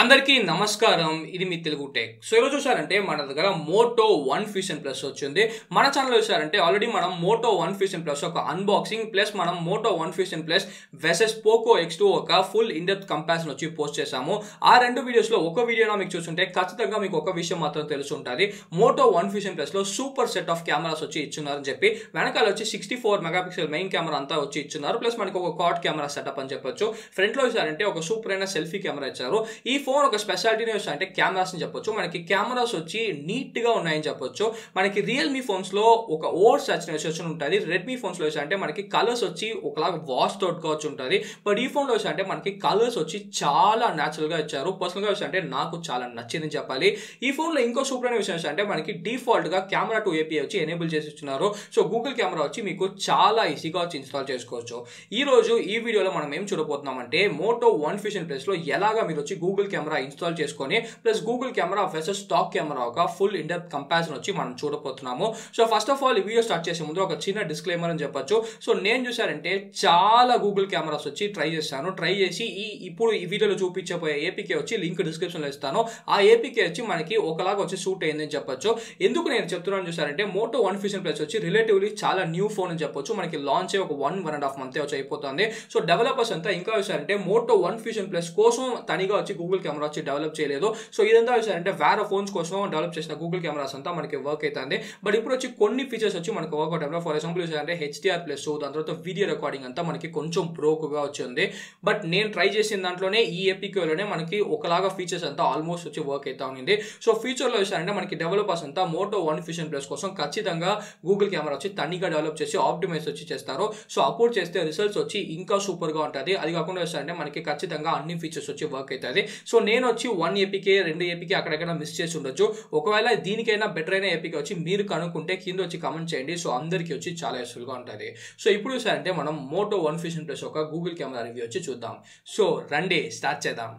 అందరికీ నమస్కారం. ఇది మీ తెలుగు టెక్. సో ఈరోజు చూసారంటే మన దగ్గర మోటో వన్ ఫ్యూషన్ ప్లస్ వచ్చింది. మన ఛానల్ చూసారంటే ఆల్రెడీ మనం మోటో వన్ ఫ్యూషన్ ప్లస్ ఒక అన్బాక్సింగ్ ప్లస్ మనం Moto One Fusion Plus versus Poco X two ఒక ఫుల్ ఇండెప్త్ కంపారిజన్ వచ్చి పోస్ట్ చేశాము. ఆ రెండు వీడియోస్లో ఒక వీడియోలో మీకు చూస్తుంటే ఖచ్చితంగా మీకు ఒక విషయం మాత్రం తెలిసి ఉంటుంది మోటో వన్ ఫ్యూషన్ ప్లస్లో సూపర్ సెట్ ఆఫ్ కెమెరాస్ వచ్చి ఇచ్చున్నారని చెప్పి వెనకాల వచ్చి sixty four megapixel main camera అంతా వచ్చి ఇచ్చున్నారు. ప్లస్ మనకి ఒక కాట్ కెమెరా సెటప్ అని చెప్పొచ్చు. ఫ్రంట్లో చూసారంటే ఒక సూపర్ అయిన సెల్ఫీ కెమెరా ఇచ్చారు. ఈ ఫోన్ ఒక స్పెషాలిటీని అంటే కెమెరాస్ అని చెప్పొచ్చు. మనకి కెమెరాస్ వచ్చి నీట్గా ఉన్నాయని చెప్పొచ్చు. మనకి రియల్మీ ఫోన్స్లో ఒక ఓవర్ సాచురేషన్ ఉంటుంది. రెడ్మీ ఫోన్స్లో అంటే మనకి కలర్స్ వచ్చి ఒకలాగా వాష్ తోట్ వచ్చి ఉంటుంది. బట్ ఈ ఫోన్లో అంటే మనకి కలర్స్ వచ్చి చాలా న్యాచురల్గా ఇచ్చారు. పర్సనల్గా అంటే నాకు చాలా నచ్చింది చెప్పాలి. ఈ ఫోన్లో ఇంకో సూపర్ అయిన విషయం అంటే మనకి డిఫాల్ట్గా కెమెరా టూ ఏపీ వచ్చి ఎనేబుల్ చేసి ఇస్తున్నారు సో గూగుల్ కెమెరా వచ్చి మీకు చాలా ఈజీగా వచ్చి ఇన్స్టాల్ చేసుకోవచ్చు. ఈ రోజు ఈ వీడియోలో మనం ఏం చూడబోతున్నాం అంటే మోటో వన్ ఫ్యూషన్ ప్లేస్లో ఎలాగా మీరు వచ్చి గూగుల్ కెమెరా కెమెరా ఇన్స్టాల్ చేసుకొని plus Google camera versus stock camera ఒక ఫుల్ ఇండెప్ కంపారిజన్ వచ్చి మనం చూడబోతున్నాము. సో ఫస్ట్ ఆఫ్ ఆల్ ఈ వీడియో స్టార్ట్ చేసే ముందు ఒక చిన్న డిస్క్లైమర్ అని చెప్పొచ్చు. సో నేను చూసారంటే చాలా గూగుల్ కెమెరాస్ వచ్చి ట్రై చేశాను ట్రై చేసి ఈ ఇప్పుడు ఈ వీడియోలో చూపించబోయే ఏపీకే వచ్చి లింక్ డిస్క్రిప్షన్లో ఇస్తాను. ఆ ఏపీకే వచ్చి మనకి ఒకలాగా వచ్చి సూట్ అయిందని చెప్పొచ్చు. ఎందుకు నేను చెప్తున్నాను చూసారంటే మోటో వన్ ఫ్యూషన్ ప్లస్ వచ్చి రిలేటివ్లీ చాలా న్యూ ఫోన్ అని చెప్పొచ్చు. మనకి లాంచ్ ఒక one one and half month వచ్చి అయిపోతుంది. సో డెవలపర్స్ అంతా ఇంకా చూసారంటే మోటో వన్ ఫ్యూషన్ ప్లస్ కోసం తనిగా వచ్చి గూగుల్ కెమెరా వచ్చి డెవలప్ చేయలేదు. సో ఇదంతా అంటే వేరే ఫోన్స్ కోసం డెవలప్ చేసిన గూగుల్ కెమెరాస్ అంతా మనకి వర్క్ అవుతుంది బట్ ఇప్పుడు వచ్చి కొన్ని ఫీచర్స్ వచ్చి మనకు వర్క్ అవుతాయి ఫర్ ఎగ్జాంపుల్ అంటే హెచ్డిఆర్ ప్లస్ దాని తర్వాత వీడియో రికార్డింగ్ అంతా మనకి కొంచెం బ్రోక్గా వచ్చింది. బట్ నేను ట్రై చేసిన దాంట్లోనే ఈ ఏపీకేలోనే మనకి ఒకలాగా ఫీచర్స్ అంతా ఆల్మోస్ట్ వచ్చి వర్క్ అవుతా ఉంది సో ఫ్యూచర్లో అంటే మనకి డెవలపర్స్ అంతా మోటో వన్ ఫిషన్ ప్లస్ కోసం ఖచ్చితంగా గూగుల్ కెమెరా వచ్చి తనిగా డెవలప్ చేసి ఆప్టిమైజ్ వచ్చి చేస్తారు. సో అప్లోడ్ చేస్తే రిజల్ట్స్ వచ్చి ఇంకా సూపర్గా ఉంటుంది. అది కాకుండా అంటే మనకి ఖచ్చితంగా అన్ని ఫీచర్స్ వచ్చి వర్క్ అవుతుంది సో సో నేను వచ్చి వన్ ఏపీకే రెండు ఏపీకే అక్కడెక్కడ మిస్ చేసి ఉండొచ్చు. ఒకవేళ దీనికైనా బెటర్ అయిన ఏపీకే వచ్చి మీరు కనుక్కుంటే కింద వచ్చి కమెంట్ చేయండి. సో అందరికీ వచ్చి చాలా యూస్ఫుల్గా ఉంటుంది. సో ఇప్పుడు చూసారంటే మనం మోటో వన్ ఫిఫ్టీన్ ప్లస్ ఒక గూగుల్ కెమెరా రివ్యూ వచ్చి చూద్దాం. సో రండి స్టార్ట్ చేద్దాం.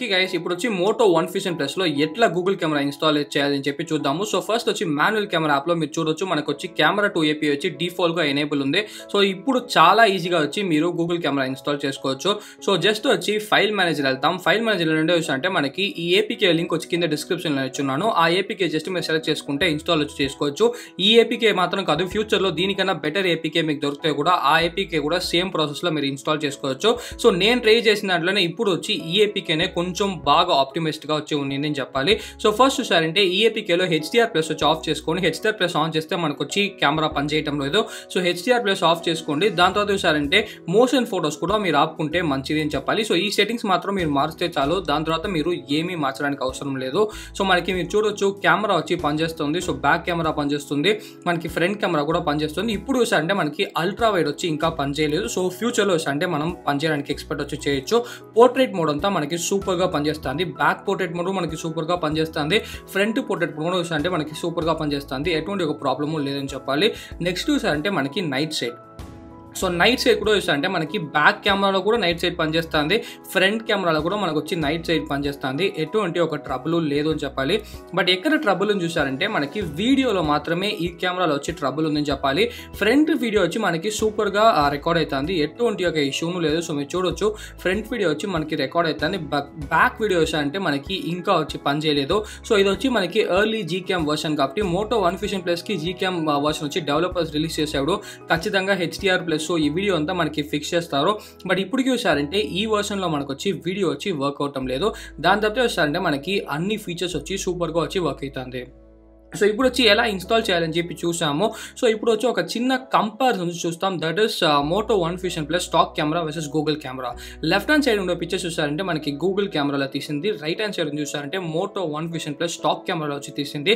ఓకే గైస్ ఇప్పుడు వచ్చి మోటో వన్ ఫిఫ్టీన్ ప్లస్లో ఎట్లా గూగుల్ కెమెరా ఇన్స్టాల్ చేయాలని చెప్పి చూద్దాము. సో ఫస్ట్ వచ్చి మాన్యువల్ కెమెరా యాప్లో మీరు చూడొచ్చు మనకు వచ్చి కెమెరా టూ ఏపీ వచ్చి డిఫాల్ట్గా ఎనేబుల్ ఉంది. సో ఇప్పుడు చాలా ఈజీగా వచ్చి మీరు గూగుల్ కెమెరా ఇన్స్టాల్ చేసుకోవచ్చు. సో జస్ట్ వచ్చి ఫైల్ మేనేజర్ వెళ్తాం. ఫైల్ మేనేజర్ రెండో విషయం అంటే మనకి ఈ ఏపీకే లింక్ వచ్చి కింద డిస్క్రిప్షన్లో ఇచ్చున్నాను. ఆ ఏపీకే జస్ట్ మీరు సెలెక్ట్ చేసుకుంటే ఇన్స్టాల్ వచ్చి చేసుకోవచ్చు. ఈ ఏపీకే మాత్రం కాదు ఫ్యూచర్లో దీనికన్నా బెటర్ ఏపీకే మీకు దొరికితే కూడా ఆ ఏపీకే కూడా సేమ్ ప్రాసెస్లో మీరు ఇన్స్టాల్ చేసుకోవచ్చు. సో నేను ట్రై చేసిన దాంట్లోనే ఇప్పుడు వచ్చి ఈ ఏపీకేనే కొంచెం బాగా ఆప్టిమిస్ట్గా వచ్చి ఉంది అని చెప్పాలి. సో ఫస్ట్ చూసారంటే ఈఏపీకేలో హెచ్డిఆర్ ప్లస్ వచ్చి ఆఫ్ చేసుకొని హెచ్డిఆర్ ప్లస్ ఆన్ చేస్తే మనకు వచ్చి కెమెరా పనిచేయటం లేదు. సో హెచ్డిఆర్ ప్లస్ ఆఫ్ చేసుకోండి. దాని తర్వాత చూసారంటే మోషన్ ఫొటోస్ కూడా మీరు ఆపుకుంటే మంచిది అని చెప్పాలి. సో ఈ సెట్టింగ్స్ మాత్రం మీరు మారిస్తే చాలు. దాని తర్వాత మీరు ఏమీ మార్చడానికి అవసరం లేదు. సో మనకి మీరు చూడొచ్చు కెమెరా వచ్చి పనిచేస్తుంది. సో బ్యాక్ కెమెరా పనిచేస్తుంది. మనకి ఫ్రంట్ కెమెరా కూడా పనిచేస్తుంది. ఇప్పుడు చూసారంటే మనకి అల్ట్రా వైడ్ వచ్చి ఇంకా పనిచేయలేదు సో ఫ్యూచర్లో అంటే మనం పనిచేయడానికి ఎక్స్పెక్ట్ వచ్చి చేయొచ్చు. పోర్ట్రేట్ మోడ్ అంతా మనకి సూపర్గా పనిచేస్తుంది. బ్యాక్ పోర్ట్రేట్ మోడ్ మనకి సూపర్గా పనిచేస్తుంది. ఫ్రంట్ పోర్ట్రేట్ మోడ్ అంటే మనకి సూపర్గా పనిచేస్తుంది. ఎటువంటి ఒక ప్రాబ్లము లేదని చెప్పాలి. నెక్స్ట్ చూసారంటే మనకి night sight so night sight కూడా చూసారంటే మనకి బ్యాక్ కెమెరాలో కూడా నైట్ సైడ్ పనిచేస్తుంది. ఫ్రంట్ కెమెరాలో కూడా మనకు వచ్చి నైట్ సైడ్ పనిచేస్తుంది. ఎటువంటి ఒక ట్రబుల్ లేదు అని చెప్పాలి. బట్ ఎక్కడ ట్రబుల్ అని చూసారంటే మనకి వీడియోలో మాత్రమే ఈ కెమెరాలో వచ్చి ట్రబుల్ ఉందని చెప్పాలి. ఫ్రంట్ వీడియో వచ్చి మనకి సూపర్గా రికార్డ్ అవుతుంది ఎటువంటి ఒక ఇష్యూను లేదు. సో మీరు చూడొచ్చు. ఫ్రంట్ వీడియో వచ్చి మనకి రికార్డ్ అవుతుంది బ్యాక్ వీడియో అంటే మనకి ఇంకా వచ్చి పని చేయలేదు. సో ఇది వచ్చి మనకి ఎర్లీ జీ క్యామ్ వర్షన్ కాబట్టి మోటో వన్ ఫ్యూషన్ ప్లస్కి జీ క్యామ్ వర్షన్ వచ్చి డెవలపర్స్ రిలీజ్ చేసేవాడు ఖచ్చితంగా హెచ్డిఆర్ ప్లస్ సో ఈ వీడియో అంతా మనకి ఫిక్స్ చేస్తారు. బట్ ఇప్పుడు చూసారంటే ఈ వర్షన్లో మనకు వచ్చి వీడియో వచ్చి వర్క్ అవటం లేదు. దాని తప్పితే వచ్చారంటే మనకి అన్ని ఫీచర్స్ వచ్చి సూపర్గా వచ్చి వర్క్ అవుతుంది. సో ఇప్పుడు వచ్చి ఎలా ఇన్స్టాల్ చేయాలని చెప్పి చూసాము. సో ఇప్పుడు వచ్చి ఒక చిన్న కంపారిజన్ చూస్తాం. That is Moto One Fusion Plus stock camera versus Google camera left hand side ఉండే పిక్చర్ చూసారంటే మనకి గూగుల్ కెమెరాలో తీసింది. రైట్ హ్యాండ్ సైడ్ చూసారంటే Moto One Fusion Plus stock కెమెరాలో వచ్చి తీసింది.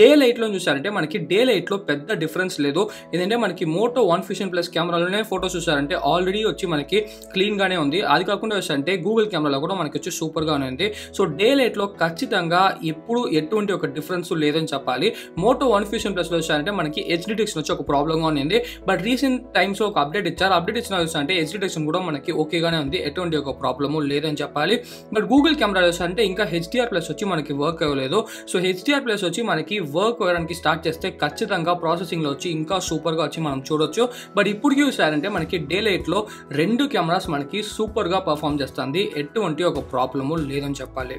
డే లైట్లో చూసారంటే మనకి డే లైట్లో పెద్ద డిఫరెన్స్ లేదు. ఏంటంటే మనకి మోటో వన్ ఫ్యూషన్ ప్లస్ కెమెరాలోనే ఫోటోస్ చూసారంటే ఆల్రెడీ వచ్చి మనకి క్లీన్గానే ఉంది. అది కాకుండా చూసారంటే గూగుల్ కెమెరాలో కూడా మనకి వచ్చి సూపర్గానే ఉంది. సో డే లైట్లో ఖచ్చితంగా ఎప్పుడు ఎటువంటి ఒక డిఫరెన్స్ లేదని చెప్పాలి. చెప్పాలి మోటో వన్ ఫ్యూషన్ ప్లస్లో వచ్చారంటే మనకి హెచ్ డిటెక్షన్ వచ్చి ఒక ప్రాబ్లమ్గా ఉంది బట్ రీసెంట్ టైమ్స్లో ఒక అప్డేట్ ఇచ్చారు. అప్డేట్ ఇచ్చిన అంటే హెచ్ డిటెక్షన్ కూడా మనకి ఓకేగానే ఉంది. ఎటువంటి ఒక ప్రాబ్లము లేదని చెప్పాలి. బట్ గూగుల్ కెమెరా అంటే ఇంకా హెచ్డిఆర్ ప్లస్ వచ్చి మనకి వర్క్ అవ్వలేదు. సో హెచ్డిఆర్ ప్లస్ వచ్చి మనకి వర్క్ అవ్వడానికి స్టార్ట్ చేస్తే ఖచ్చితంగా ప్రాసెసింగ్లో వచ్చి ఇంకా సూపర్గా వచ్చి మనం చూడొచ్చు. బట్ ఇప్పుడు చూసారంటే మనకి డే లైట్లో రెండు కెమెరాస్ మనకి సూపర్గా పర్ఫామ్ చేస్తుంది. ఎటువంటి ఒక ప్రాబ్లము లేదని చెప్పాలి.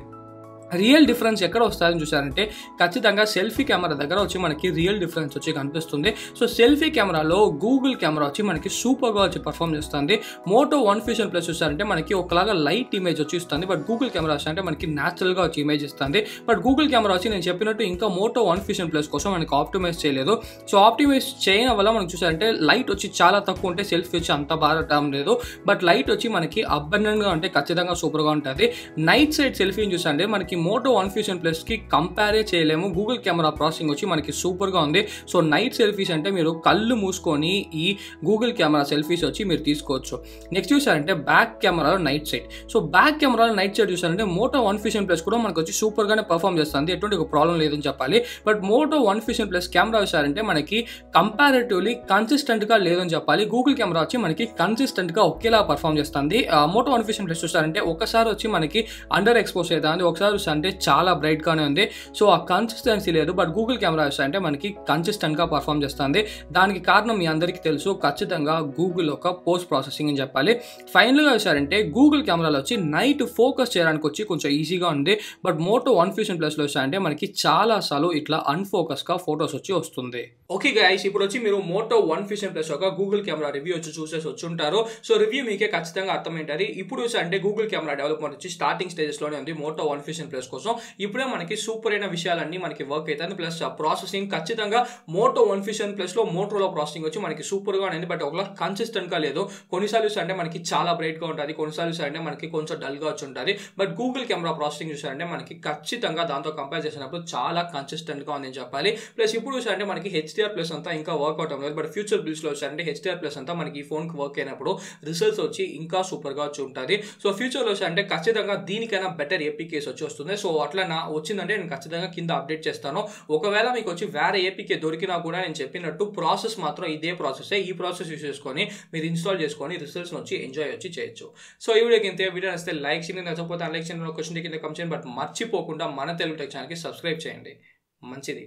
రియల్ డిఫరెన్స్ ఎక్కడ వస్తుందని చూసారంటే ఖచ్చితంగా సెల్ఫీ కెమెరా దగ్గర వచ్చి మనకి రియల్ డిఫరెన్స్ వచ్చి కనిపిస్తుంది. సో సెల్ఫీ కెమెరాలో గూగుల్ కెమెరా వచ్చి మనకి సూపర్గా వచ్చి పర్ఫామ్ చేస్తుంది. మోటో వన్ ఫ్యూషన్ ప్లస్ చూసారంటే మనకి ఒకలాగా లైట్ ఇమేజ్ వచ్చి ఇస్తుంది. బట్ గూగుల్ కెమెరా అంటే మనకి న్యాచురల్గా వచ్చి ఇమేజ్ ఇస్తుంది. బట్ గూగుల్ కెమెరా వచ్చి నేను చెప్పినట్టు ఇంకా మోటో వన్ ఫ్యూషన్ ప్లస్ కోసం మనకి ఆప్టిమైజ్ చేయలేదు. సో ఆప్టిమైజ్ చేయడం వల్ల మనకు చూసారంటే లైట్ వచ్చి చాలా తక్కువ ఉంటే సెల్ఫీ వచ్చి అంత బాగా లేదు. బట్ లైట్ వచ్చి మనకి అబండెంట్గా ఉంటే ఖచ్చితంగా సూపర్గా ఉంటుంది. నైట్ సైడ్ సెల్ఫీని చూసారంటే మనకి మోటో వన్ ఫ్యూషన్ ప్లస్కి కంపేరే చేయలేము. గూగుల్ కెమెరా ప్రాసెసింగ్ వచ్చి మనకి సూపర్గా ఉంది. సో నైట్ సెల్ఫీస్ అంటే మీరు కళ్ళు మూసుకొని ఈ గూగుల్ కెమెరా సెల్ఫీస్ వచ్చి మీరు తీసుకోవచ్చు. నెక్స్ట్ చూసారంటే బ్యాక్ కెమెరాలో నైట్ సైడ్ సో బ్యాక్ కెమెరాలో నైట్ సైడ్ చూసారంటే మోటో వన్ ఫ్యూషన్ ప్లస్ కూడా మనకు వచ్చి సూపర్గానే పర్ఫామ్ చేస్తుంది. ఎటువంటి ఒక ప్రాబ్లం లేదని చెప్పాలి. But Moto One Fusion Plus camera చూసారంటే మనకి కంపారేటివ్లీ కన్సిస్టెంట్గా లేదని చెప్పాలి. గూగుల్ కెమెరా వచ్చి మనకి కన్సిస్టెంట్గా ఒకేలా పర్ఫామ్ చేస్తుంది. మోటో వన్ ఫ్యూషన్ ప్లస్ చూసారంటే ఒకసారి వచ్చి మనకి అండర్ ఎక్స్పోజ్ అవుతుంది. ఒకసారి అంటే చాలా బ్రైట్గానే ఉంది. సో ఆ కన్సిస్టెన్సీ లేదు బట్ గూగుల్ కెమెరా అంటే మనకి కన్సిస్టెంట్గా పర్ఫామ్ చేస్తుంది. దానికి కారణం మీ అందరికీ తెలుసు ఖచ్చితంగా గూగుల్ ఒక పోస్ట్ ప్రాసెసింగ్ అని చెప్పాలి. ఫైనల్గా వచ్చారంటే గూగుల్ కెమెరాలో వచ్చి నైట్ ఫోకస్ చేయడానికి వచ్చి కొంచెం ఈజీగా ఉంది. బట్ మోటో వన్ ఫ్యూషన్ ప్లస్లో వచ్చారంటే మనకి చాలా సార్లు ఇట్లా అన్ఫోకస్గా ఫొటోస్ వచ్చి వస్తుంది. ఓకే గైస్ ఇప్పుడు వచ్చి మీరు మోటో వన్ ఫ్యూషన్ ప్లస్ ఒక గూగుల్ కెమెరా రివ్యూ వచ్చి చూసేసి వచ్చి ఉంటారు. సో రివ్యూ మీకే ఖచ్చితంగా అర్థమైంటుంది. ఇప్పుడు అంటే గూగుల్ కెమెరా డెవలప్మెంట్ వచ్చి స్టార్టింగ్ స్టేజెస్లోనే ఉంది. మోటో వన్ ఫ్యూషన్ ప్లస్ కోసం ఇప్పుడే మనకి సూపర్ అయిన విషయాలన్నీ మనకి వర్క్ అవుతుంది ప్లస్ ప్రాసెసింగ్ ఖచ్చితంగా మోటో వన్ ఫ్యూషన్ ప్లస్లో మోటోలో ప్రాసెసింగ్ వచ్చి మనకి సూపర్గా ఉంది బట్ ఒకలా కన్సిస్టెంట్గా లేదు కొన్నిసార్లు అంటే మనకి చాలా బ్రైట్గా ఉంటుంది. కొన్నిసార్లు అంటే మనకి కొంచెం డల్గా వచ్చి ఉంటుంది బట్ గూగుల్ కెమెరా ప్రాసెసింగ్ చూసారంటే మనకి ఖచ్చితంగా దాంతో కంపేర్ చేసినప్పుడు చాలా కన్సిస్టెంట్గా ఉందని చెప్పాలి. ప్లస్ ఇప్పుడు చూసారంటే మనకి హెచ్డిఆర్ ప్లస్ అంతా ఇంకా వర్క్ అవటం లేదు బట్ ఫ్యూచర్ బిల్స్లో వచ్చారంటే హెచ్డిఆర్ ప్లస్ అంతా మనకి ఈ ఫోన్కి వర్క్ అయినప్పుడు రిజల్ట్స్ వచ్చి ఇంకా సూపర్గా వచ్చి ఉంటుంది. సో ఫ్యూచర్లో వచ్చారంటే ఖచ్చితంగా దీనికైనా బెటర్ ఏపీకేస్ వచ్చి వస్తుంది. సో అట్లా నా వచ్చిందంటే నేను ఖచ్చితంగా కింద అప్డేట్ చేస్తాను. ఒకవేళ మీకు వచ్చి వేరే ఏపీకే దొరికినా కూడా నేను చెప్పినట్టు ప్రాసెస్ మాత్రం ఇదే ప్రాసెస్. ఈ ప్రాసెస్ యూస్ చేసుకొని మీరు ఇన్స్టాల్ చేసుకొని రిజల్ట్స్ వచ్చి ఎంజాయ్ వచ్చి చేయొచ్చు. సో ఈ వీడియోకి ఇంతే. వీడియో నచ్చితే లైక్ చేయండి. నచ్చకపోతే అన్లైక్ చేయండి. క్వశ్చన్ కింద కమ్ చేయండి. బట్ మర్చిపోకుండా మన తెలుగు టెక్ ఛానల్కి సబ్స్క్రైబ్ చేయండి. మంచిది.